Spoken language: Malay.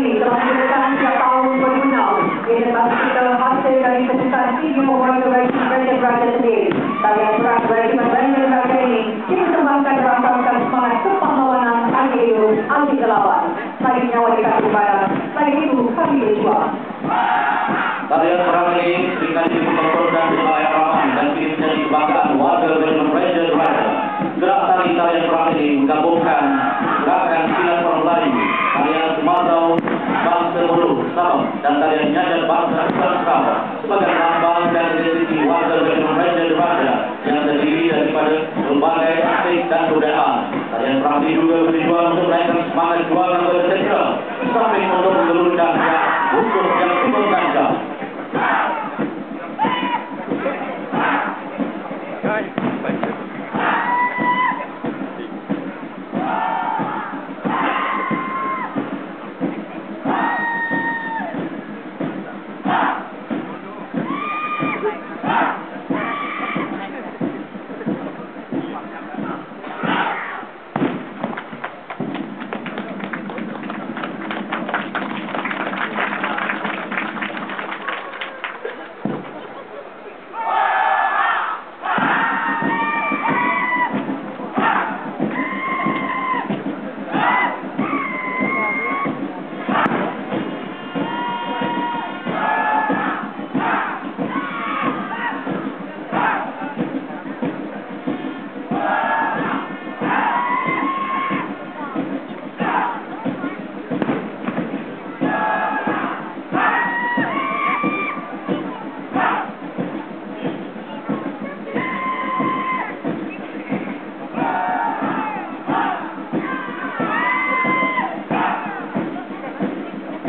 ini telah dilakukan sejak tahun 2006. Ia termasuk kita hasil dari keputusan Senior Warga Raja Raja Raja sendiri. Berat Raja Raja Raja ini dipersembahkan berdasarkan semangat kepahlawanan anti itu anti kelapan. Lagi nyawa dikasih barat, lagi itu kami berjuang. Dan tarian Nyajar bangsa Islam Sabah sebagai lambang dan identiti warga Belgium Ranger Raja yang terdiri daripada berbagai aspek dan kebudayaan. Tarian perang ini juga bertujuan untuk menaikkan semangat juang Ah!